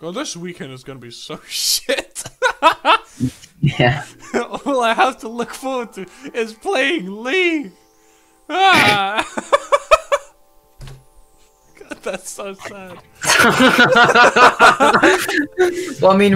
God, this weekend is gonna be so shit. Yeah. All I have to look forward to is playing League. Ah. God, that's so sad. well, I mean,